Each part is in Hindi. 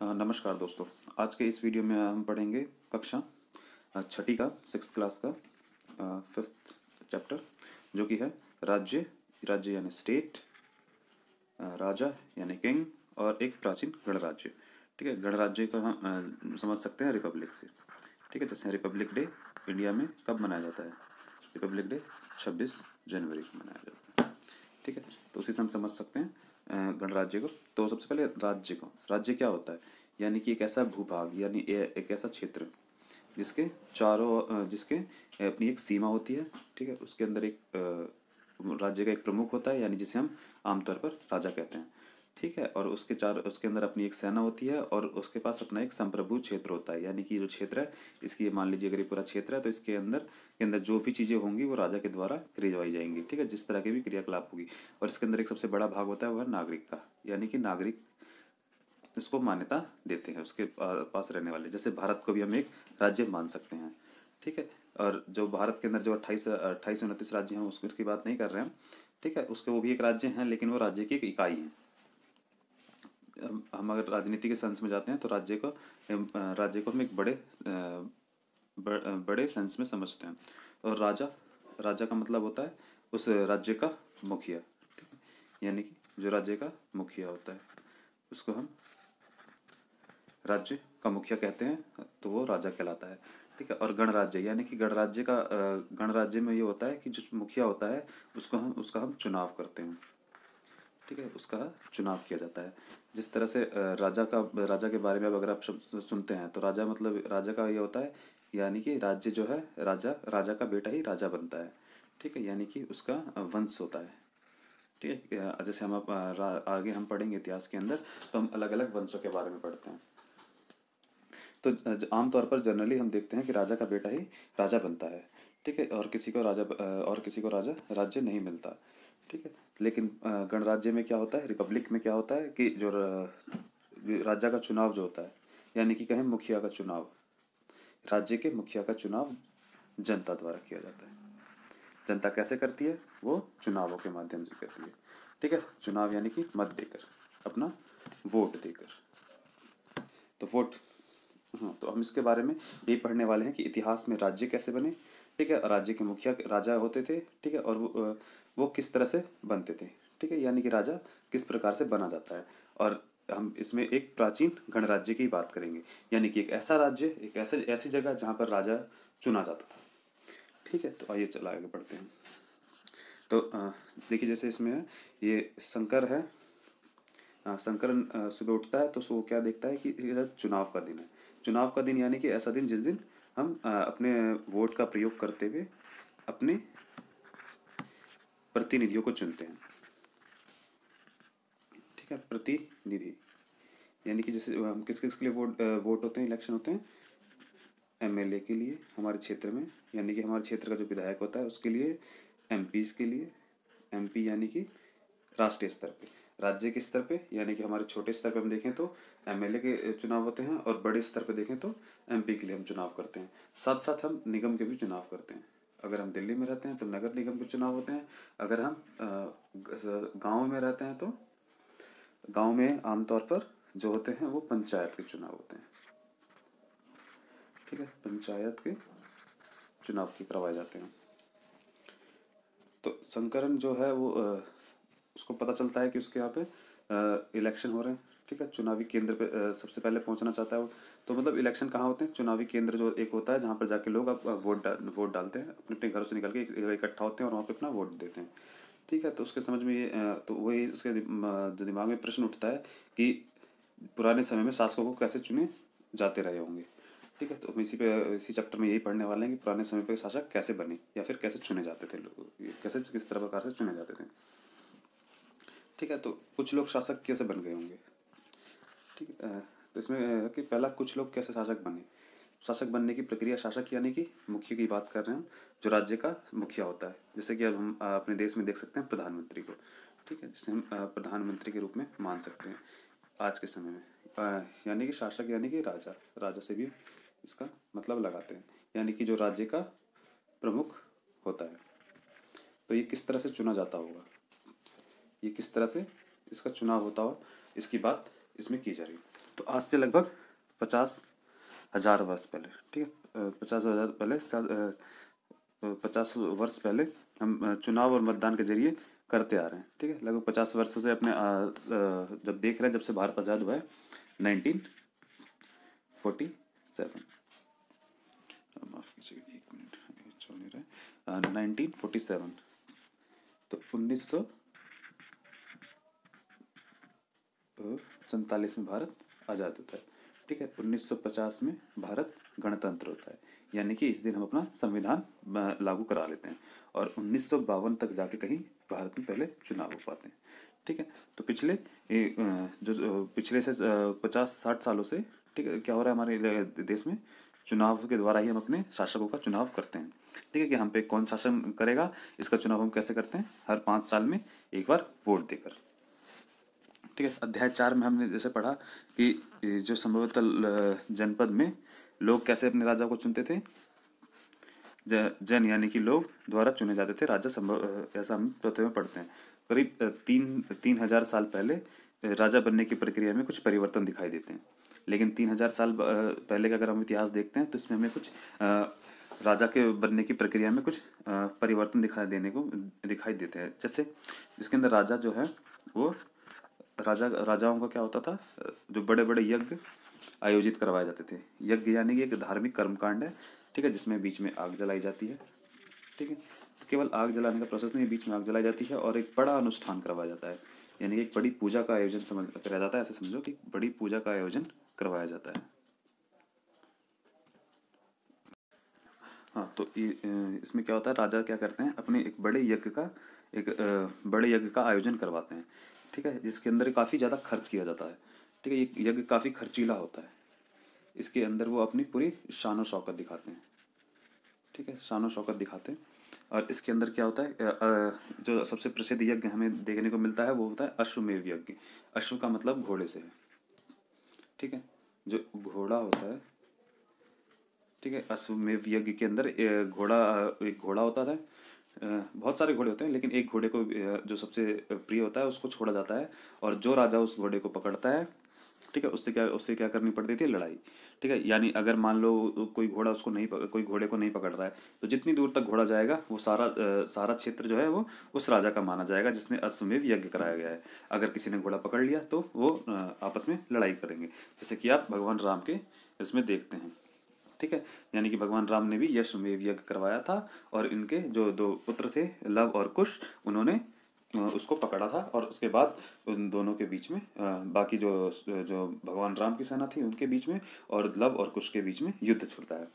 नमस्कार दोस्तों। आज के इस वीडियो में हम पढ़ेंगे कक्षा छठी का सिक्स क्लास का फिफ्थ चैप्टर जो कि है राज्य राज्य यानी स्टेट राजा यानी किंग और एक प्राचीन गणराज्य। ठीक है, गणराज्य का हम समझ सकते हैं रिपब्लिक से। ठीक है, जैसे रिपब्लिक डे इंडिया में कब मनाया जाता है? रिपब्लिक डे छब्बीस जनवरी को मनाया जाता है। ठीक है तो उसी से हम समझ सकते हैं गणराज्य को तो सबसे पहले राज्य को। राज्य क्या होता है? यानी कि एक ऐसा भूभाग, यानी एक ऐसा क्षेत्र, जिसके चारों जिसके अपनी एक सीमा होती है, ठीक है? उसके अंदर एक राज्य का एक प्रमुख होता है, यानी जिसे हम आमतौर पर राजा कहते हैं। ठीक है? और उसके चार, उसके अंदर अपनी एक सेना होती है और उसके पास अपना एक संप्रभु क्षेत्र होता है। यानी कि जो क्षेत्र है, इसकी ये मान लीजिए अगर ये पूरा क्षेत्र है तो इसके अंदर के अंदर जो भी चीज़ें होंगी, वो राजा के द्वारा रिजवाई जाएँगी। ठीक है? जिस तरह की भी क्रियाकलाप होगी। और इसके अंदर एक सबसे बड़ा भाग होता है, वह नागरिक का यानी कि नागरिक उसको मान्यता देते हैं, उसके पास रहने वाले। जैसे भारत को भी हम एक राज्य मान सकते हैं। ठीक है? और जो भारत के अंदर जो अट्ठाईस अट्ठाईस, उनतीस राज्य हैं, उसकी बात नहीं कर रहे हैं ठीक है? उसके वो भी एक राज्य हैं, लेकिन वो राज्य की एक इकाई है। हम अगर राजनीति के सेंस में जाते हैं तो राज्य को राज्य को हम एक बड़े बड़े सेंस में समझते हैं। और राजा राजा का मतलब होता है, उस राज्य का मुखिया यानी कि जो राज्य का मुखिया होता है, उसको हम राज्य का मुखिया कहते हैं तो वो राजा कहलाता है, ठीक है? और गणराज्य, यानी कि गणराज्य का गणराज्य में ये होता है कि जो मुखिया होता है, उसको हम, उसका हम चुनाव करते हैं। ठीक है, उसका चुनाव किया जाता है। जिस तरह से राजा का, राजा के बारे में अगर आप सुनते हैं तो राजा मतलब राजा का ये होता है, यानी कि राज्य जो है, राजा राजा का बेटा ही राजा बनता है। ठीक है, यानी कि उसका वंश होता है। ठीक है जैसे हम रा- आगे हम पढ़ेंगे इतिहास के अंदर तो हम अलग अलग वंशों के बारे में पढ़ते हैं। तो आमतौर पर जनरली हम देखते हैं कि राजा का बेटा ही राजा बनता है। ठीक है, और किसी को राजा और किसी को राजा, राज्य नहीं मिलता। ठीक है। लेकिन गणराज्य में क्या होता है, रिपब्लिक में क्या होता है कि जो र- जो राजा का चुनाव जो होता है, यानी कि कहें मुखिया का चुनाव, राज्य के मुखिया का चुनाव जनता द्वारा किया जाता है। जनता कैसे करती है? वो चुनावों के माध्यम से करती है। ठीक है? चुनाव यानी कि मत देकर, अपना वोट देकर। तो वोट हाँ तो हम इसके बारे में यही पढ़ने वाले हैं कि इतिहास में राज्य कैसे बने ठीक है राज्य के मुखिया राजा होते थे ठीक है और वो, वो किस तरह से बनते थे ठीक है यानी कि राजा किस प्रकार से बना जाता है। और हम इसमें एक प्राचीन गणराज्य की बात करेंगे यानी कि एक ऐसा राज्य एक ऐसे ऐसी जगह जहाँ पर राजा चुना जाता था। ठीक है तो आइए चला आगे बढ़ते हैं। तो देखिए जैसे इसमें है ये शंकर है हाँ, शंकर सुबह उठता है तो वो क्या देखता है कि चुनाव का दिन है। चुनाव का दिन यानी कि ऐसा दिन जिस दिन हम अपने वोट का प्रयोग करते हुए अपने प्रतिनिधियों को चुनते हैं। ठीक है? प्रतिनिधि। यानी कि जैसे हम किस किस के लिए वोट वोट होते हैं, इलेक्शन होते हैं? एमएलए के लिए, हमारे क्षेत्र में। यानी कि हमारे क्षेत्र का जो विधायक होता है, उसके लिए, एमपीज के लिए। एमपी यानी कि राष्ट्रीय स्तर पे। राज्य के स्तर पे, यानी कि हमारे छोटे स्तर पे हम देखें तो एमएलए के चुनाव होते हैं और बड़े स्तर पे देखें तो एमपी के लिए हम चुनाव करते हैं। साथ साथ हम निगम के भी चुनाव करते हैं। अगर हम दिल्ली में रहते हैं तो नगर निगम के चुनाव होते हैं। अगर हम गाँव में रहते हैं तो गाँव में आमतौर पर जो होते हैं वो पंचायत के चुनाव होते हैं। ठीक है? पंचायत के चुनाव के करवाए जाते हैं। तो संकरण जो है वो उसको पता चलता है कि उसके यहाँ पे इलेक्शन हो रहे हैं। ठीक है? चुनावी केंद्र पे अ, सबसे पहले पहुँचना चाहता है वो। तो मतलब इलेक्शन कहाँ होते हैं? चुनावी केंद्र जो एक होता है जहाँ पर जाके लोग अब वोट डा, वोट डालते हैं। अपने अपने घरों से निकल के इकट्ठा होते हैं और वहाँ पे अपना वोट देते हैं। ठीक है? तो उसके समझ में ये तो वही उसके जो दिमाग में प्रश्न उठता है कि पुराने समय में शासकों को कैसे चुने जाते रहे होंगे। ठीक है? तो हम इसी पे इसी चैप्टर में यही पढ़ने वाले हैं कि पुराने समय पे शासक कैसे बने या फिर कैसे चुने जाते थे लोग कैसे किस तरह प्रकार से चुने जाते थे। ठीक है तो कुछ लोग शासक कैसे बन गए होंगे? ठीक है तो इसमें कि पहला कुछ लोग कैसे शासक बने? शासक बनने की प्रक्रिया शासक यानी कि मुखिया की बात कर रहे हैं जो राज्य का मुखिया होता है। जैसे कि अब हम अपने देश में देख सकते हैं प्रधानमंत्री को। ठीक है, जिसे हम प्रधानमंत्री के रूप में मान सकते हैं आज के समय में। यानी कि शासक, यानी कि राजा। राजा से भी इसका मतलब लगाते हैं। यानी कि जो राज्य का प्रमुख होता है। तो ये किस तरह से चुना जाता होगा? ये किस तरह से इसका चुनाव होता हो इसकी बात इसमें की जा रही तो आज से लगभग पचास हज़ार वर्ष पहले ठीक है? पचास हज़ार पहले पचास वर्ष पहले हम चुनाव और मतदान के ज़रिए करते आ रहे हैं ठीक है? लगभग पचास वर्षों से अपने आ, जब देख रहे हैं जब से भारत आज़ाद हुआ है नाइनटीन फोर्टी सेवन। माफ़ एक मिनट नाइनटीन फोर्टी सेवन तो उन्नीस सौ सैतालीस में भारत आज़ाद होता है। ठीक है? 1950 में भारत गणतंत्र होता है। यानी कि इस दिन हम अपना संविधान लागू करा लेते हैं और उन्नीस सौ बावन तक जाके कहीं भारत में पहले चुनाव हो पाते हैं। ठीक है? तो पिछले जो पिछले से पचास साठ सालों से, ठीक है, क्या हो रहा है हमारे देश में? चुनाव के द्वारा ही हम अपने शासकों का चुनाव करते हैं। ठीक है कि हम पे कौन शासन करेगा? इसका चुनाव हम कैसे करते हैं? हर पाँच साल में एक बार वोट देकर। ठीक है, अध्याय चार में हमने जैसे पढ़ा कि जो संभवतः जनपद में लोग कैसे अपने राजा को चुनते थे? जन यानी कि लोग द्वारा चुने जाते थे, राजा संभव, ऐसा हम प्रथम में पढ़ते हैं। करीब तीन तीन हज़ार साल पहले राजा बनने की प्रक्रिया में कुछ परिवर्तन दिखाई देते हैं। लेकिन तीन हज़ार साल पहले का अगर हम इतिहास देखते हैं तो इसमें हमें कुछ राजा के बनने की प्रक्रिया में कुछ परिवर्तन दिखाई देने को, दिखाई देते हैं। जैसे इसके अंदर राजा जो है, वो राजा, राजाओं का क्या होता था? जो बड़े बड़े यज्ञ आयोजित करवाए जाते थे। यज्ञ यानी कि एक धार्मिक कर्मकांड है, ठीक है, जिसमें बीच में आग जलाई जाती है, ठीक है? केवल आग जलाने का प्रोसेस नहीं, बीच में आग जलाई जाती है और एक बड़ा अनुष्ठान करवाया जाता है। यानी कि एक बड़ी पूजा का आयोजन समझ करा जाता है, ऐसे समझो कि बड़ी पूजा का आयोजन करवाया जाता है। हाँ तो इसमें क्या होता है? राजा क्या करते हैं? अपने एक बड़े यज्ञ का, एक बड़े यज्ञ का आयोजन करवाते हैं। ठीक है, जिसके अंदर काफ़ी ज़्यादा खर्च किया जाता है। ठीक है, ये यज्ञ काफ़ी खर्चीला होता है। इसके अंदर वो अपनी पूरी शान शौकत दिखाते हैं। ठीक है, शान शौकत दिखाते हैं। और इसके अंदर क्या होता है जो सबसे प्रसिद्ध यज्ञ हमें देखने को मिलता है, वो होता है अश्वमेव यज्ञ। अश्व का मतलब घोड़े से है। ठीक है, जो घोड़ा होता है, ठीक है, अश्वमेव यज्ञ के अंदर घोड़ा एक घोड़ा होता था बहुत सारे घोड़े होते हैं लेकिन एक घोड़े को जो सबसे प्रिय होता है उसको छोड़ा जाता है और जो राजा उस घोड़े को पकड़ता है ठीक है उससे क्या उससे क्या करनी पड़ती थी? लड़ाई ठीक है? यानी अगर मान लो कोई घोड़ा उसको नहीं कोई घोड़े को नहीं पकड़ रहा है तो जितनी दूर तक घोड़ा जाएगा वो सारा आ, सारा क्षेत्र जो है वो उस राजा का माना जाएगा जिसने अश्वमेव यज्ञ कराया गया है। अगर किसी ने घोड़ा पकड़ लिया तो वो आपस में लड़ाई करेंगे। जैसे कि आप भगवान राम के इसमें देखते हैं। ठीक है? यानी कि भगवान राम ने भी यशमेव यज्ञ करवाया था और इनके जो दो पुत्र थे, लव और कुश, उन्होंने उसको पकड़ा था और उसके बाद उन दोनों के बीच में बाकी जो जो भगवान राम की सेना थी उनके बीच में और लव और कुश के बीच में युद्ध छुड़ता है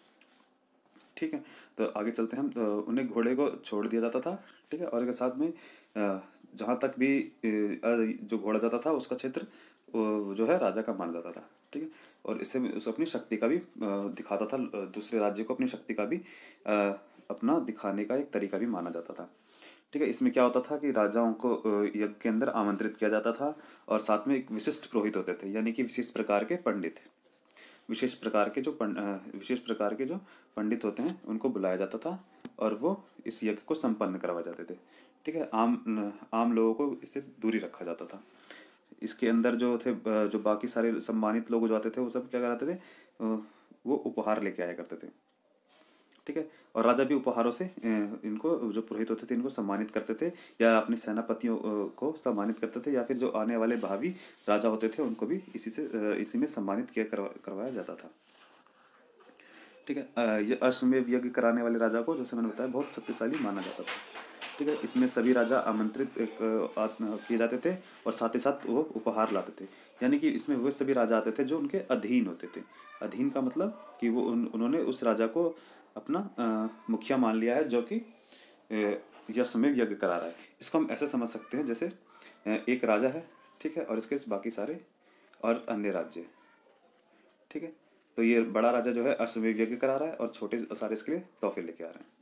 ठीक है? तो आगे चलते हैं हम। तो उन्हें घोड़े को छोड़ दिया जाता था, ठीक है? और साथ में जहाँ तक भी जो घोड़ा जाता था, उसका क्षेत्र जो है राजा का माना जाता था। ठीक है? और इससे उस अपनी शक्ति का भी दिखाता था दूसरे राज्य को अपनी शक्ति का भी अपना दिखाने का एक तरीका भी माना जाता था। ठीक है, इसमें क्या होता था कि राजाओं को यज्ञ के अंदर आमंत्रित किया जाता था और साथ में एक विशिष्ट पुरोहित होते थे, यानी कि विशेष प्रकार के पंडित। विशेष प्रकार के जो विशेष प्रकार के जो पंडित होते हैं, उनको बुलाया जाता था और वो इस यज्ञ को संपन्न करवा जाते थे। ठीक है, आम आम लोगों को इससे दूरी रखा जाता था। इसके अंदर जो थे जो बाकी सारे सम्मानित लोग जो आते थे, वो सब क्या कराते थे? वो उपहार लेके आया करते थे। ठीक है? और राजा भी उपहारों से इनको, जो पुरोहित होते थे, इनको सम्मानित करते थे, या अपने सेनापतियों को सम्मानित करते थे, या फिर जो आने वाले भावी राजा होते थे, उनको भी इसी से इसी में सम्मानित किया करवा, करवाया जाता था। ठीक है? ये अश्वमेव यज्ञ कराने वाले राजा को, जैसे मैंने बताया, बहुत शक्तिशाली माना जाता था। ठीक है इसमें सभी राजा आमंत्रित किए जाते थे और साथ ही साथ वो उपहार लाते थे। यानी कि इसमें वो सभी राजा आते थे जो उनके अधीन होते थे। अधीन का मतलब कि वो उन, उन्होंने उस राजा को अपना मुखिया मान लिया है जो कि यशमेव यज्ञ करा रहा है। इसको हम ऐसे समझ सकते हैं जैसे एक राजा है ठीक है और इसके बाकी सारे और अन्य राज्य ठीक है। तो ये बड़ा राजा जो है अश्वमेव यज्ञ करा रहा है और छोटे सारे इसके लिए तोहफे लेके आ रहे है।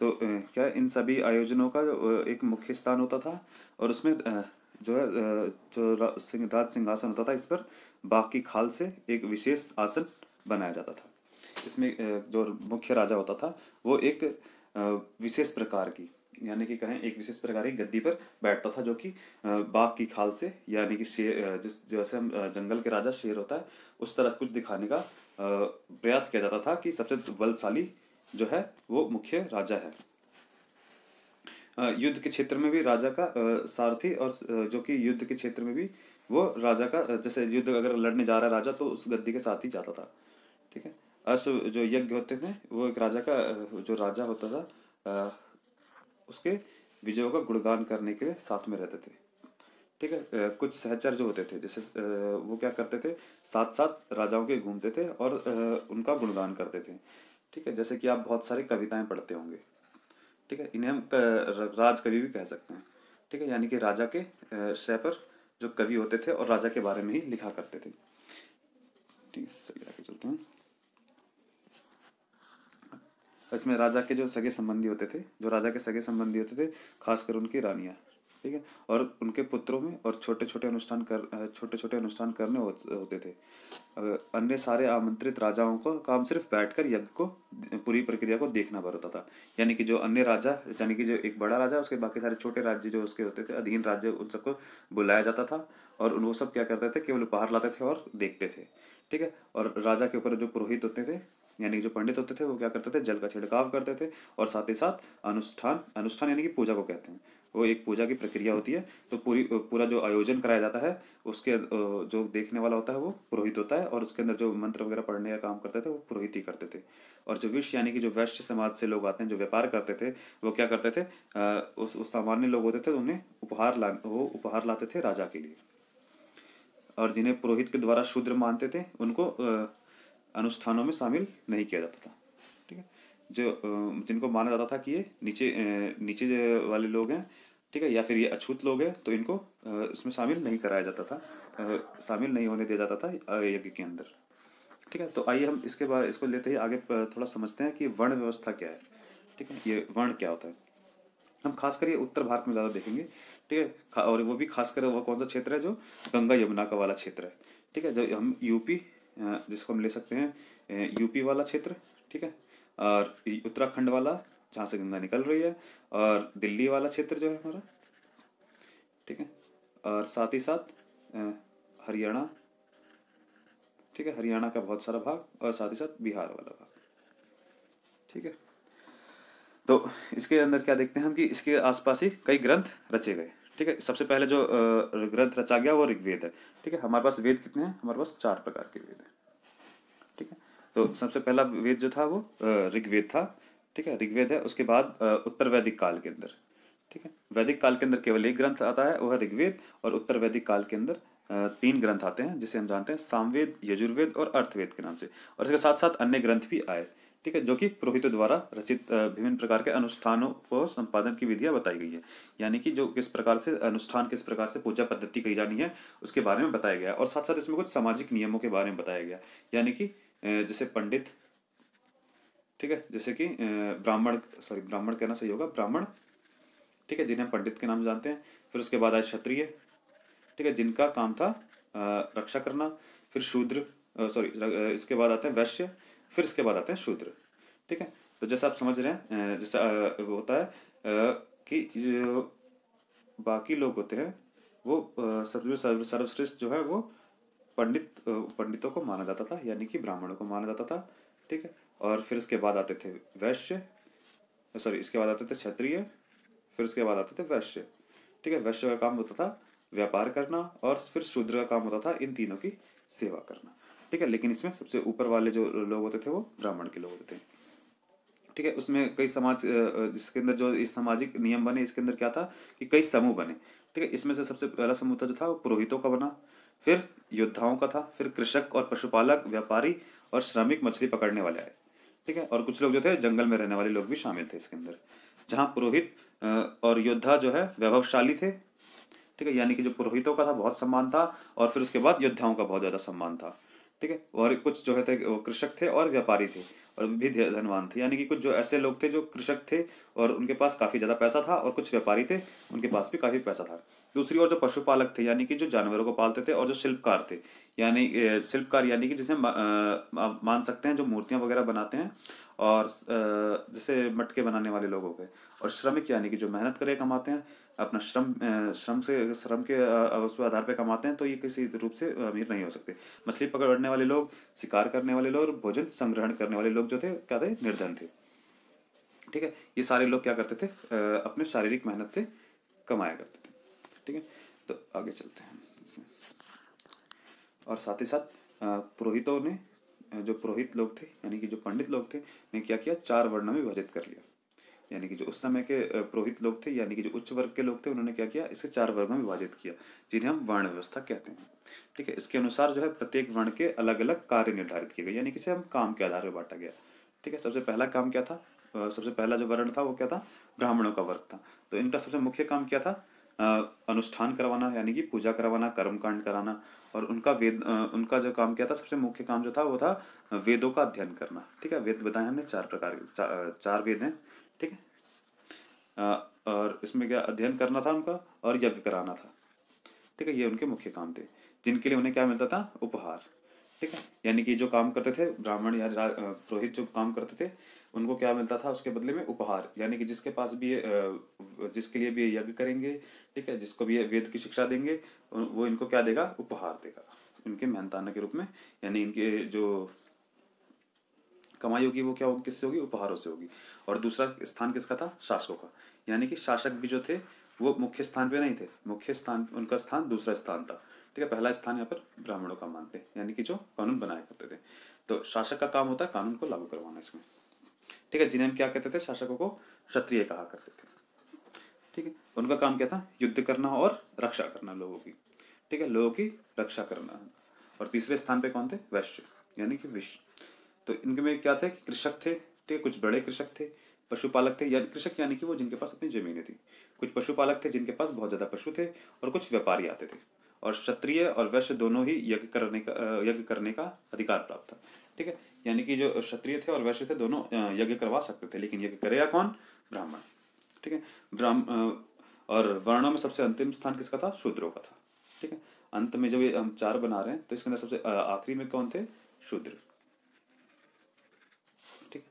तो क्या इन सभी आयोजनों का एक मुख्य स्थान होता था? और उसमें जो है जो राज सिंहासन होता था, इस पर बाघ की खाल से एक विशेष आसन बनाया जाता था। इसमें जो मुख्य राजा होता था, वो एक विशेष प्रकार की, यानी कि कहें, एक विशेष प्रकार की गद्दी पर बैठता था, जो कि बाघ की खाल से, यानी कि शेर जिस, जैसे हम जंगल के राजा शेर होता है, उस तरह कुछ दिखाने का प्रयास किया जाता था कि सबसे बलशाली जो है, वो मुख्य राजा है। युद्ध के क्षेत्र में भी राजा का सारथी और जो कि युद्ध के क्षेत्र में भी वो राजा का जैसे युद्ध अगर लड़ने जा रहा है राजा तो उस गद्दी के साथ ही जाता था। ठीक है? अश जो यज्ञ होते थे, वो एक राजा का जो राजा होता था उसके विजयों का गुणगान करने के लिए साथ में रहते थे। ठीक है? कुछ सहचर जो होते थे, जैसे वो क्या करते थे साथ साथ राजाओं के घूमते थे और उनका गुणगान करते थे। ठीक है? जैसे कि आप बहुत सारी कविताएँ पढ़ते होंगे। ठीक है? इन्हें हम राज कवि भी कह सकते हैं। ठीक है? यानी कि राजा के शय पर जो कवि होते थे और राजा के बारे में ही लिखा करते थे। ठीक है, आगे चलते हैं। इसमें राजा के जो सगे संबंधी होते थे, जो राजा के सगे संबंधी होते थे, खासकर उनकी रानियाँ। ठीक है? और उनके पुत्रों में और छोटे छोटे अनुष्ठान कर छोटे छोटे अनुष्ठान करने होते थे। अन्य सारे आमंत्रित राजाओं को काम सिर्फ़ बैठकर यज्ञ को, पूरी प्रक्रिया को देखना भर होता था। यानी कि जो अन्य राजा, यानी कि जो एक बड़ा राजा, उसके बाकी सारे छोटे राज्य जो उसके होते थे, अधीन राज्य, उन सबको बुलाया जाता था और वो सब क्या करते थे, केवल उपहार लाते थे और देखते थे। ठीक है? और राजा के ऊपर जो पुरोहित होते थे यानी कि जो पंडित होते थे वो क्या करते थे? जल का छिड़काव करते थे और साथ ही साथ अनुष्ठान अनुष्ठान यानी कि पूजा को कहते हैं। वो एक पूजा की प्रक्रिया होती है। तो पूरी पूरा जो आयोजन कराया जाता है उसके जो देखने वाला होता है वो पुरोहित होता है और उसके अंदर जो मंत्र वगैरह पढ़ने का काम करते थे वो पुरोहित ही करते थे। और जो विश्व यानी कि जो वैश्य समाज से लोग आते हैं जो व्यापार करते थे वो क्या करते थे? उस, उस सामान्य लोग होते थे तो उन्हें उपहार ला वो उपहार लाते थे राजा के लिए। और जिन्हें पुरोहित के द्वारा शूद्र मानते थे उनको अनुष्ठानों में शामिल नहीं किया जाता था। ठीक है? जो जिनको माना जाता था कि ये नीचे नीचे वाले लोग हैं, ठीक है, या फिर ये अछूत लोग हैं तो इनको इसमें शामिल नहीं कराया जाता था। शामिल नहीं होने दिया जाता था यज्ञ के अंदर। ठीक है? तो आइए हम इसके बाद, इसको लेते ही आगे थोड़ा समझते हैं कि वर्ण व्यवस्था क्या है। ठीक है? ये वर्ण क्या होता है? हम खासकर ये उत्तर भारत में ज़्यादा देखेंगे। ठीक है? और वो भी खासकर वह कौन सा क्षेत्र है जो गंगा यमुना का वाला क्षेत्र है। ठीक है? जो हम यूपी जिसको हम ले सकते हैं यूपी वाला क्षेत्र, ठीक है? और उत्तराखंड वाला, जहाँ से गंगा निकल रही है, और दिल्ली वाला क्षेत्र जो है हमारा, ठीक है? और साथ ही साथ हरियाणा, ठीक है? हरियाणा का बहुत सारा भाग, और साथ ही साथ बिहार वाला भाग, ठीक है? तो इसके अंदर क्या देखते हैं हम कि इसके आसपास ही कई ग्रंथ रचे गए। ठीक है, सबसे पहले जो ग्रंथ रचा गया वो ऋग्वेद है। ठीक है, हमारे पास वेद कितने हैं? हमारे पास चार प्रकार के वेद हैं। ठीक है तो सबसे पहला वेद जो था वो ऋग्वेद था। ठीक है, ऋग्वेद है, उसके बाद उत्तर वैदिक काल के अंदर। ठीक है, वैदिक काल के अंदर केवल एक ग्रंथ आता है वह ऋग्वेद, और उत्तर वैदिक काल के अंदर तीन ग्रंथ आते हैं, जिसे हम जानते हैं, सामवेद, यजुर्वेद और अर्थवेद के नाम से। और इसके साथ साथ अन्य ग्रंथ भी आए। ठीक है, जो कि पुरोहितों द्वारा रचित विभिन्न प्रकार के अनुष्ठानों को संपादन की विधियाँ बताई गई है। यानी कि जो किस प्रकार से अनुष्ठान, किस प्रकार से पूजा पद्धति कही जानी है, उसके बारे में बताया गया और साथ साथ इसमें कुछ सामाजिक नियमों के बारे में बताया गया यानी कि जैसे पंडित, ठीक है, जैसे कि ब्राह्मण, सॉरी, ब्राह्मण कहना सही होगा, ब्राह्मण, ठीक है, जिन्हें पंडित के नाम जानते हैं। फिर उसके बाद आए क्षत्रिय, ठीक है, जिनका काम था रक्षा करना। फिर शूद्र सॉरी इसके बाद आते हैं वैश्य फिर इसके बाद आते हैं शूद्र। ठीक है? तो जैसा आप समझ रहे हैं जैसा होता है कि बाकी लोग होते हैं, वो सर्वश्रेष्ठ जो है, वो पंडित पंडितों को माना जाता था, यानी कि ब्राह्मणों को माना जाता था। ठीक है? और फिर इसके बाद आते थे वैश्य, सॉरी, इसके बाद आते थे क्षत्रिय, फिर उसके बाद आते थे वैश्य। ठीक है? वैश्य का काम होता था व्यापार करना और फिर शूद्र का काम होता था इन तीनों की सेवा करना। ठीक है, लेकिन इसमें सबसे ऊपर वाले जो लोग होते थे वो ब्राह्मण के लोग होते थे। ठीक है, उसमें कई समाज जिसके अंदर जो इस सामाजिक नियम बने, इसके अंदर क्या था कि कई समूह बने। ठीक है, इसमें से सबसे पहला समूह था जो था वो पुरोहितों का बना, फिर योद्धाओं का था, फिर कृषक और पशुपालक, व्यापारी और श्रमिक मछली पकड़ने वाले आए। ठीक है, और कुछ लोग जो थे, जंगल में रहने वाले लोग भी शामिल थे इसके अंदर, जहाँ पुरोहित और योद्धा जो है, वैभवशाली थे। ठीक है, यानी कि जो पुरोहितों का था, बहुत सम्मान था, और फिर उसके बाद योद्धाओं का बहुत ज़्यादा सम्मान था। ठीक है? और कुछ जो है थे कृषक थे और व्यापारी थे और भी धनवान थे। यानी कि कुछ जो ऐसे लोग थे जो कृषक थे और उनके पास काफ़ी ज़्यादा पैसा था और कुछ व्यापारी थे, उनके पास भी काफ़ी पैसा था। दूसरी ओर जो पशुपालक थे, यानी कि जो जानवरों को पालते थे और जो शिल्पकार थे, यानी शिल्पकार यानी कि जिसे मान सकते हैं, जो मूर्तियाँ वगैरह बनाते हैं और जैसे मटके बनाने वाले लोग हो गए। और श्रमिक यानी कि जो मेहनत करके कमाते हैं, अपना श्रम श्रम से, श्रम के उसके आधार पर कमाते हैं तो ये किसी रूप से अमीर नहीं हो सकते। मछली पकड़ने वाले लोग, शिकार करने वाले लोग और भोजन संग्रहण करने वाले लोग जो थे, क्या थे? निर्धन थे। ठीक है? ये सारे लोग क्या करते थे? अपने शारीरिक मेहनत से कमाया करते थे। ठीक है? तो आगे चलते हैं। और साथ ही साथ पुरोहितों ने जो पुरोहित लोग थे, यानी कि जो पंडित लोग थे, ने क्या किया? चार वर्णों में विभाजित कर लिया। यानी कि जो उस समय के पुरोहित लोग थे, यानी कि जो उच्च वर्ग के लोग थे, उन्होंने क्या किया? इसे चार वर्ग में विभाजित किया, जिन्हें हम वर्ण व्यवस्था कहते हैं। ठीक है, इसके अनुसार जो है, प्रत्येक वर्ण के अलग अलग कार्य निर्धारित किए गए, यानी कि हम काम के आधार पर बांटा गया। ठीक है, सबसे पहला काम क्या था? सबसे पहला जो वर्ण था, वो क्या था? ब्राह्मणों का वर्ग था। तो इनका सबसे मुख्य काम क्या था? अनुष्ठान करवाना यानी कि पूजा करवाना कर्म कांड कराना और उनका वेद उनका जो काम किया था सबसे मुख्य काम जो था वो था वेदों का अध्ययन करना। ठीक है? वेद बताए हमने चार प्रकार के चा, चार वेद हैं। ठीक है? और इसमें क्या अध्ययन करना था उनका? और यज्ञ कराना था। ठीक है? ये उनके मुख्य काम थे जिनके लिए उन्हें क्या मिलता था? उपहार। ठीक है? यानी कि जो काम करते थे ब्राह्मण या पुरोहित जो काम करते थे उनको क्या मिलता था उसके बदले में उपहार, यानी कि जिसके पास भी जिसके लिए भी ये यज्ञ करेंगे, ठीक है, जिसको भी वेद की शिक्षा देंगे वो इनको क्या देगा? उपहार देगा। इनके मेहनताना के रूप में, यानी इनके जो कमाई होगी, वो क्या होगी? किससे होगी? उपहारों से होगी। और दूसरा स्थान किसका था? शासकों का। यानी कि शासक भी जो थे, वो मुख्य स्थान पे नहीं थे। मुख्य स्थान, उनका स्थान दूसरा स्थान था। ठीक है, पहला स्थान यहाँ पर ब्राह्मणों का मानते यानी कि जो कानून बनाया करते थे। तो शासक का काम होता है कानून को लागू करवाना इसमें। ठीक है, जिन्हें हम क्या कहते थे? शासकों को क्षत्रिय कहा करते थे। ठीक है, उनका काम क्या था? युद्ध करना और रक्षा करना लोगों की। ठीक है, लोगों की रक्षा करना। और तीसरे स्थान पे कौन थे? वैश्य, यानी कि विश्व। तो इनके में क्या थे? कि कृषक थे, ठीक है, कुछ बड़े कृषक थे, पशुपालक थे, या कृषक यानी कि वो जिनके पास अपनी जमीनें थी। कुछ पशुपालक थे जिनके पास बहुत ज़्यादा पशु थे, और कुछ व्यापारी आते थे। और क्षत्रिय और वैश्य दोनों ही यज्ञ करने का यज्ञ करने का अधिकार प्राप्त था। ठीक है? यानी कि जो क्षत्रिय थे और वैश्य थे, दोनों यज्ञ करवा सकते थे, लेकिन यज्ञ करेगा कौन? ब्राह्मण। ठीक है? ब्राह्मण और वर्णों में सबसे अंतिम स्थान किसका था? शूद्रों का था। ठीक है? अंत में जब हम चार बना रहे हैं तो इसके अंदर सबसे आखिरी में कौन थे? शूद्र। ठीक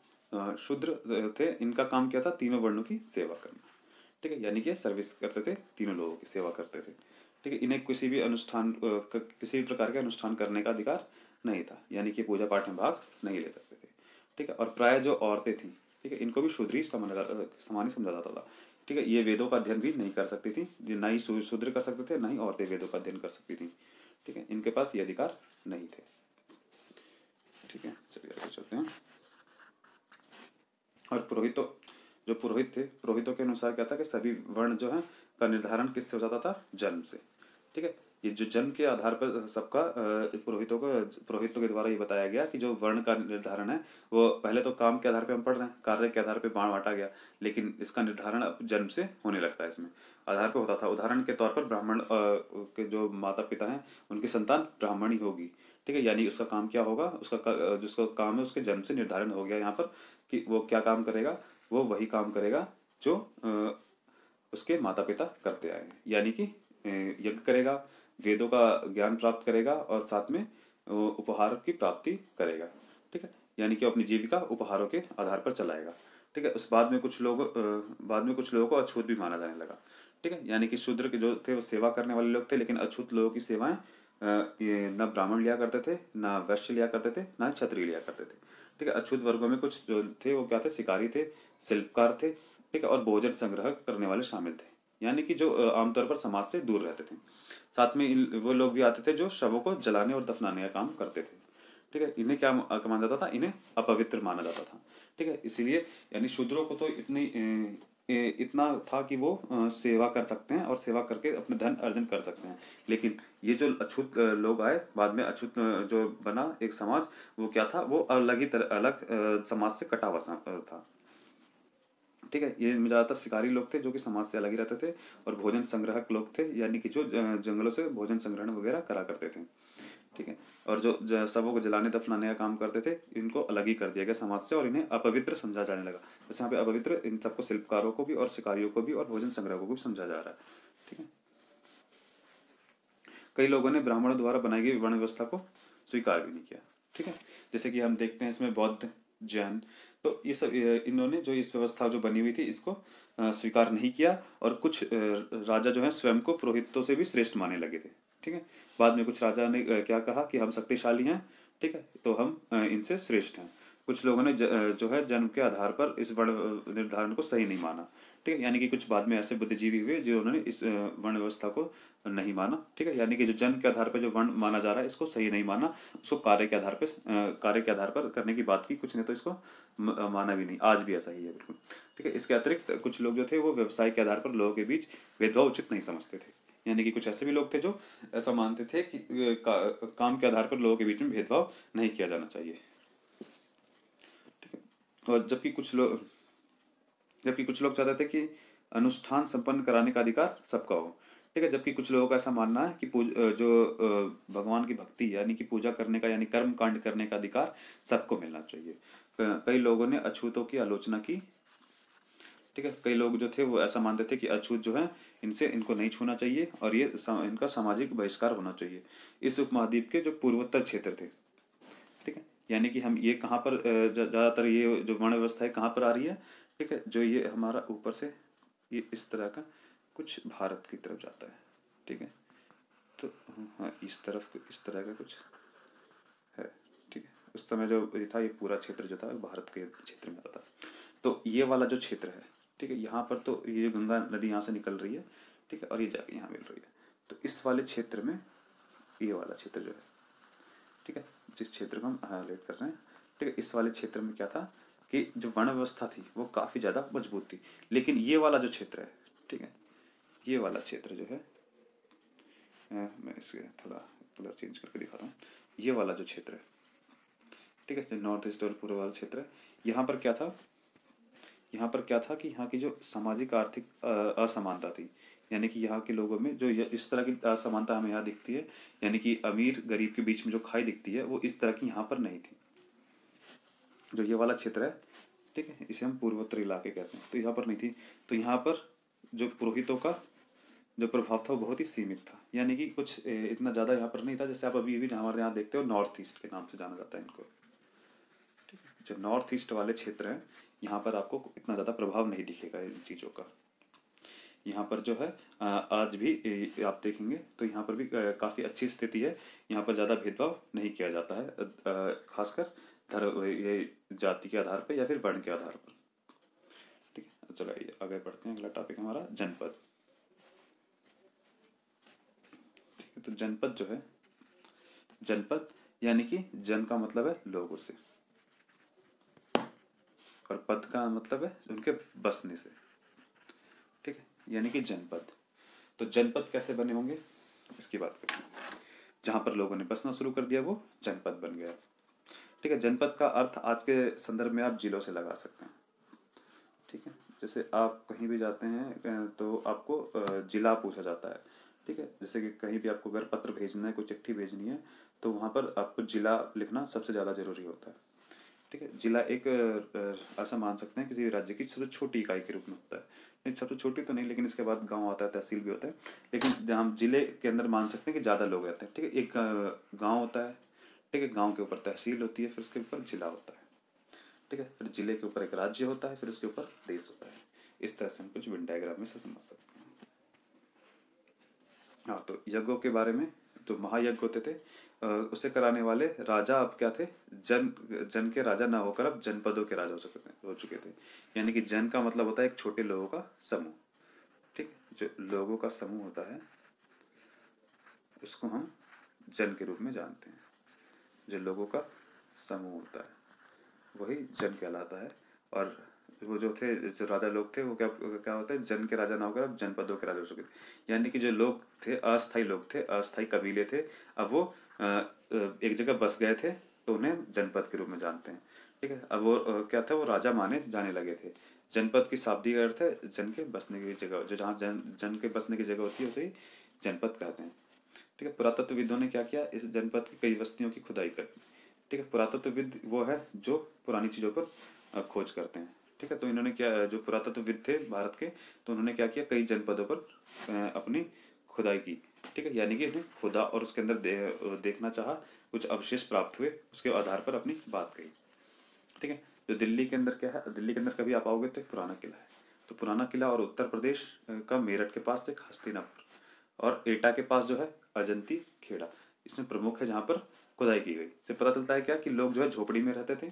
शूद्र थे, इनका काम क्या था? तीनों वर्णों की सेवा करना। ठीक है? यानी कि सर्विस करते थे, तीनों लोगों की सेवा करते थे। ठीक है, इन्हें किसी भी अनुष्ठान किसी भी प्रकार के अनुष्ठान करने का अधिकार नहीं था, यानी कि पूजा पाठ में भाग नहीं ले सकते थे, ठीक है, और प्राय जो औरतें थी, ठीक है, इनको भी शूद्री समान समझा जाता था, ठीक है, ये वेदों का अध्ययन भी नहीं कर सकती थी ना ही शूद्र कर सकते थे, ना ही औरतें वेदों का अध्ययन कर सकती थी, ठीक है, इनके पास ये अधिकार नहीं थे, ठीक है, चलिए आगे चलते हैं, और पुरोहित, जो पुरोहित थे, पुरोहितों के अनुसार क्या था कि सभी वर्ण जो है का निर्धारण किससे हो जाता था? जन्म से। ठीक है? ये जो जन्म के आधार पर सबका पुरोहितों को, पुरोहितों के द्वारा ये बताया गया कि जो वर्ण का निर्धारण है, वो पहले तो काम के आधार पे हम पढ़ रहे हैं, कार्य के आधार पे बाण बांटा गया, लेकिन इसका निर्धारण अब जन्म से होने लगता है इसमें। आधार पे होता था। उदाहरण के तौर पर ब्राह्मण के जो माता पिता हैं, उनकी संतान ब्राह्मण ही होगी। ठीक है? यानी उसका काम क्या होगा? उसका जिसका काम है, उसके जन्म से निर्धारण हो गया यहाँ पर कि वो क्या काम करेगा? वो वही काम करेगा जो उसके माता पिता करते आए यानी कि यज्ञ करेगा, वेदों का ज्ञान प्राप्त करेगा और साथ में उपहार की प्राप्ति करेगा। ठीक है? यानी कि अपनी जीविका उपहारों के आधार पर चलाएगा। ठीक है? उस बाद में कुछ लोग बाद में कुछ लोगों को अछूत भी माना जाने लगा। ठीक है? यानी कि शूद्र के जो थे, वो सेवा करने वाले लोग थे, लेकिन अछूत लोगों की सेवाएँ न ब्राह्मण लिया करते थे, न वैश्य लिया करते थे, न क्षत्रिय लिया करते थे। ठीक है? अछूत वर्गों में कुछ जो थे, वो क्या थे? शिकारी थे, शिल्पकार थे ठीक है और भोजन संग्रह करने वाले शामिल थे। यानी कि जो आमतौर पर समाज से दूर रहते थे। साथ में वो लोग भी आते थे जो शवों को जलाने और दफनाने का काम करते थे। ठीक है? इन्हें क्या माना जाता था? इन्हें अपवित्र माना जाता था। ठीक है? इसीलिए, यानी शूद्रों को तो इतनी इतना था कि वो सेवा कर सकते हैं और सेवा करके अपने धन अर्जन कर सकते हैं। लेकिन ये जो अछूत लोग आए, बाद में अछूत जो बना एक समाज, वो क्या था? वो अलग ही तरह अलग समाज से कटा हुआ था। ठीक है, ये ज़्यादातर शिकारी लोग थे जो कि समाज से अलग ही रहते थे और भोजन संग्रहक लोग थे, यानी कि जो जंगलों से भोजन संग्रहण वगैरह करा करते थे। ठीक है, और जो सबों को जलाने, दफनाने का काम करते थे, इनको अलग ही कर दिया गया समाज से और इन्हें अपवित्र समझा जाने लगा। जैसे यहाँ पे अपवित्र इन सबको शिल्पकारों को भी और शिकारियों को भी और भोजन संग्रह को भी समझा जा रहा है। ठीक है, कई लोगों ने ब्राह्मणों द्वारा बनाई गई वर्ण व्यवस्था को स्वीकार भी नहीं किया। ठीक है, जैसे कि हम देखते हैं इसमें बौद्ध जैन। तो ये सब इन्होंने जो इस व्यवस्था जो बनी हुई थी, इसको स्वीकार नहीं किया और कुछ राजा जो है स्वयं को पुरोहितों से भी श्रेष्ठ माने लगे थे। ठीक है? बाद में कुछ राजा ने क्या कहा कि हम शक्तिशाली हैं, ठीक है? तो हम इनसे श्रेष्ठ हैं। कुछ लोगों ने जो है जन्म के आधार पर इस वर्ण निर्धारण को सही नहीं माना। ठीक है यानी कि कुछ बाद में ऐसे बुद्धिजीवी हुए जो उन्होंने इस वर्ण व्यवस्था को नहीं माना ठीक है? यानी कि जो जन्म के आधार पर जो वर्ण माना जा रहा है इसको सही नहीं माना उसको कार्य के आधार पर कार्य के आधार पर करने की बात की कुछ ने तो इसको माना भी नहीं। आज भी ऐसा ही है बिल्कुल। ठीक है इसके अतिरिक्त कुछ लोग जो थे वो व्यवसाय के आधार पर लोगों के बीच भेदभाव उचित नहीं समझते थे। यानी कि कुछ ऐसे भी लोग थे जो ऐसा मानते थे कि का, काम के आधार पर लोगों के बीच में भेदभाव नहीं किया जाना चाहिए। ठीक है? और जबकि कुछ लोग जबकि कुछ लोग चाहते थे कि अनुष्ठान संपन्न कराने का अधिकार सबका हो। ठीक है, जबकि कुछ लोगों का ऐसा मानना है कि जो भगवान की भक्ति यानी कि पूजा करने का यानी कर्म कांड करने का अधिकार सबको मिलना चाहिए। कई लोगों ने अछूतों की आलोचना की। ठीक है, कई लोग जो थे वो ऐसा मानते थे कि अछूत जो है, इनसे इनको नहीं छूना चाहिए और ये इनका सामाजिक बहिष्कार होना चाहिए। इस उपमहाद्वीप के जो पूर्वोत्तर क्षेत्र थे, ठीक है, यानी कि हम ये कहाँ पर ज़्यादातर ये जो वर्ण व्यवस्था है कहाँ पर आ रही है? ठीक है, जो ये हमारा ऊपर से ये इस तरह का कुछ भारत की तरफ़ जाता है, ठीक है? तो हाँ इस तरफ़ इस तरह का कुछ है, ठीक है? उस समय जो ये था, ये पूरा क्षेत्र जो था, भारत के क्षेत्र में आता। तो ये वाला जो क्षेत्र है, ठीक है, यहाँ पर तो ये गंगा नदी यहाँ से निकल रही है, ठीक है, और ये जाके यहाँ मिल रही है। तो इस वाले क्षेत्र में ये वाला क्षेत्र जो है, ठीक है, जिस क्षेत्र को हम हाईलाइट कर रहे हैं, ठीक है, इस वाले क्षेत्र में क्या था? कि जो वन व्यवस्था थी, वो काफ़ी ज़्यादा मज़बूत थी। लेकिन ये वाला जो क्षेत्र है, ठीक है, ये वाला क्षेत्र जो है मैं इसके थोड़ा कलर चेंज करके दिखा रहा हूँ। ये वाला जो क्षेत्र है, ठीक है नॉर्थ ईस्ट और पूर्व वाला क्षेत्र है, यहाँ पर क्या था? यहाँ पर क्या था कि यहाँ की जो सामाजिक, आर्थिक असमानता थी, यानी कि यहाँ के लोगों में जो इस तरह की असमानता हमें यहाँ दिखती है, यानी कि अमीर, गरीब के बीच में जो खाई दिखती है, वो इस तरह की यहाँ पर नहीं थी। जो ये वाला क्षेत्र है, ठीक है, इसे हम पूर्वोत्तर इलाके कहते हैं। तो यहाँ पर नहीं थी। तो यहाँ पर जो पुरोहितों का जो प्रभाव था, वो बहुत ही सीमित था। यानी कि कुछ इतना ज़्यादा यहाँ पर नहीं था, जैसे आप अभी भी हमारे यहाँ देखते हो, नॉर्थ ईस्ट के नाम से जाना जाता है इनको। ठीक है जो नॉर्थ ईस्ट वाले क्षेत्र हैं, यहाँ पर आपको इतना ज़्यादा प्रभाव नहीं दिखेगा इन चीज़ों का। यहाँ पर जो है आज भी आप देखेंगे तो यहाँ पर भी काफ़ी अच्छी स्थिति है। यहाँ पर ज़्यादा भेदभाव नहीं किया जाता है खासकर धर्म ये जाति के आधार पर या फिर वर्ण के आधार पर? ठीक है, चलो आगे बढ़ते हैं, अगला टॉपिक हमारा जनपद। तो जनपद जो है, जनपद यानी कि जन का मतलब है लोगों से। और पद का मतलब है उनके बसने से। ठीक है, यानी कि जनपद। तो जनपद कैसे बने होंगे? इसकी बात करते हैं। जहाँ पर लोगों ने बसना शुरू कर दिया, वो जनपद बन गया। ठीक है, जनपद का अर्थ आज के संदर्भ में आप जिलों से लगा सकते हैं। ठीक है, जैसे आप कहीं भी जाते हैं तो आपको जिला पूछा जाता है। ठीक है, जैसे कि कहीं भी आपको अगर पत्र भेजना है, कोई चिट्ठी भेजनी है तो वहाँ पर आपको जिला लिखना सबसे ज़्यादा ज़रूरी होता है। ठीक है, जिला एक ऐसा मान सकते हैं किसी राज्य की सबसे छोटी इकाई के रूप में होता है। नहीं, सबसे छोटी तो नहीं, लेकिन इसके बाद गाँव आता है, तहसील भी होता है। लेकिन जहाँ ज़िले के अंदर मान सकते हैं कि ज़्यादा लोग रहते हैं। ठीक है, एक गाँव होता है ठीक है, गाँव के ऊपर तहसील होती है, फिर उसके ऊपर जिला होता है। ठीक है, फिर ज़िले के ऊपर एक राज्य होता है, फिर उसके ऊपर देश होता है। इस तरह से हम कुछ विन डायग्राम में से समझ सकते हैं। हाँ तो यज्ञों के बारे में, जो महायज्ञ होते थे उसे कराने वाले राजा अब क्या थे? जन जन के राजा ना होकर अब जनपदों के राजा हो सकते हो चुके थे। यानी कि जन का मतलब होता है एक छोटे लोगों का समूह। ठीक जो लोगों का समूह होता है, उसको हम जन के रूप में जानते हैं। जो लोगों का समूह होता है, वही जन कहलाता है। और वो जो थे, जो राजा लोग थे, वो क्या क्या होता है? जन के राजा ना होकर अब जनपदों के राजा हो चुके यानी कि जो लोग थे, अस्थायी लोग थे, अस्थायी कबीले थे, अब वो एक जगह बस गए थे तो उन्हें जनपद के रूप में जानते हैं। ठीक है? अब वो क्या था? वो राजा माने जाने लगे थे। जनपद की शाब्दिक अर्थ है, जन के बसने की जगह, जो जहाँ जन जन के बसने की जगह होती है, उसे जनपद कहते हैं। ठीक है? पुरातत्वविदों ने क्या किया? इस जनपद की कई बस्तियों की खुदाई कर ठीक है? पुरातत्वविद वो है जो पुरानी चीज़ों पर खोज करते हैं। ठीक है? तो इन्होंने क्या जो पुरातत्वविद थे भारत के तो उन्होंने क्या किया? कई जनपदों पर अपनी खुदाई की। ठीक है? यानी कि इन्हें खुदा और उसके अंदर दे, देखना चाहा कुछ अवशेष प्राप्त हुए उसके आधार पर अपनी बात कही। ठीक है? जो दिल्ली के अंदर क्या है? दिल्ली के अंदर कभी आप आओगे तो पुराना किला है। तो पुराना किला और उत्तर प्रदेश का मेरठ के पास तो एक हस्तिनापुर और एटा के पास जो है अजंती खेड़ा। इसमें प्रमुख है जहाँ पर खुदाई की गई। तो पता चलता है क्या कि लोग जो है झोपड़ी में रहते थे,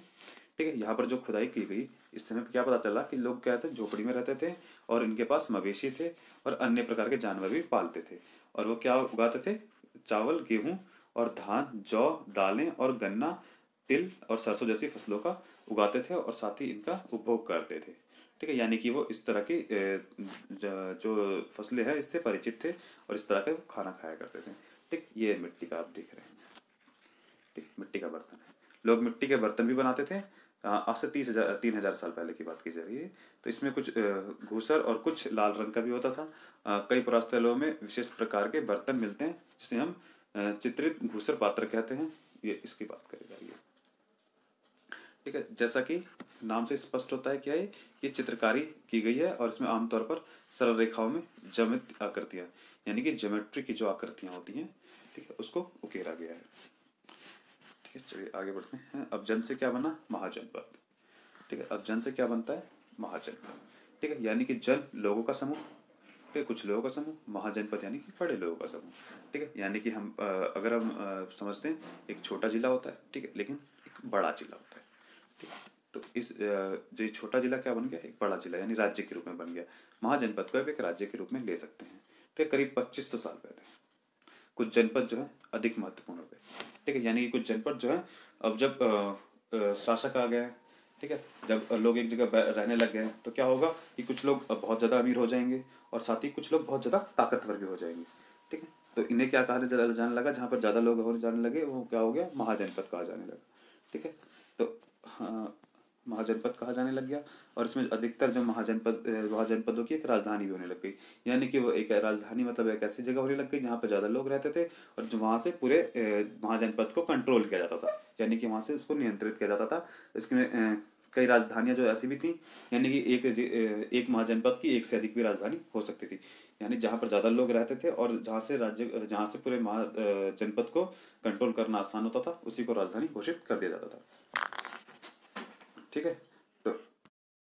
ठीक है? यहाँ पर जो खुदाई की गई, इस समय क्या पता चला कि लोग क्या थे? झोपड़ी में रहते थे और इनके पास मवेशी थे और अन्य प्रकार के जानवर भी पालते थे। और वो क्या उगाते थे? चावल, गेहूँ और धान, जौ, दालें और गन्ना, तिल और सरसों जैसी फ़सलों का उगाते थे और साथ ही इनका उपभोग करते थे। ठीक है, यानी कि वो इस तरह की जो फ़सलें हैं, इससे परिचित थे और इस तरह का खाना खाया करते थे। ठीक, ये मिट्टी का आप देख रहे हैं। ठीक, मिट्टी का बर्तन है। लोग मिट्टी के बर्तन भी बनाते थे। आज से तीस हज़ार, तीन हज़ार साल पहले की बात की जा रही है। तो इसमें कुछ घूसर और कुछ लाल रंग का भी होता था। कई पुरास्थलों में विशेष प्रकार के बर्तन मिलते हैं, जिसे हम चित्रित घूसर पात्र कहते हैं। ये इसकी बात करी जा रही है। ठीक है, जैसा कि नाम से स्पष्ट होता है क्या है ये चित्रकारी की गई है और इसमें आमतौर पर सरल रेखाओं में जमित आकृतियाँ, यानी कि जोमेट्री की जो आकृतियाँ होती हैं, ठीक है, उसको उकेरा गया है। ठीक है, चलिए आगे बढ़ते हैं। अब जन से क्या बना? महाजनपद ठीक है, अब जन से क्या बनता है? महाजनपद ठीक है, यानी कि जन लोगों का समूह, ठीक है, कुछ लोगों का समूह महाजनपद यानी कि बड़े लोगों का समूह। ठीक है, यानी कि हम अगर हम समझते हैं, एक छोटा जिला होता है, ठीक है, लेकिन एक बड़ा जिला होता है। तो इस जो छोटा जिला क्या बन गया? एक बड़ा जिला, यानी राज्य के रूप में बन गया। महाजनपद को एक राज्य के रूप में ले सकते हैं। ठीक है करीब पच्चीस सौ साल पहले। कुछ जनपद जो है, अधिक महत्वपूर्ण हो गए। ठीक है, यानी कि कुछ जनपद जो है, अब जब शासक आ गए ठीक है, जब लोग एक जगह रहने लग गए तो क्या होगा कि कुछ लोग बहुत ज़्यादा अमीर हो जाएँगे और साथ ही कुछ लोग बहुत ज़्यादा ताकतवर भी हो जाएँगे। ठीक है तो इन्हें क्या कहा जाने लगा? जहाँ पर ज़्यादा लोग होने जाने लगे, वो क्या हो गया? महाजनपद कहा जाने लगा। ठीक है तो महाजनपद कहा जाने लग गया। और इसमें अधिकतर जो महाजनपद महाजनपदों की एक राजधानी भी होने लग गई। यानी कि वो एक राजधानी मतलब एक ऐसी जगह होने लग गई जहाँ पर ज़्यादा लोग रहते थे और वहाँ से पूरे महाजनपद को कंट्रोल किया जाता था। यानी कि वहाँ से उसको नियंत्रित किया जाता था। इसमें कई राजधानियाँ जो ऐसी भी थी, यानी कि एक एक महाजनपद की एक से अधिक भी राजधानी हो सकती थी। यानी जहाँ पर ज़्यादा लोग रहते थे और जहाँ से राज्य, जहाँ से पूरे महा जनपद को कंट्रोल करना आसान होता था, उसी को राजधानी घोषित कर दिया जाता था। ठीक है।